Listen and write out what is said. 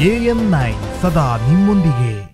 A N nine ಸದಾ ನಿಮ್ಮೊಂದಿಗೆ.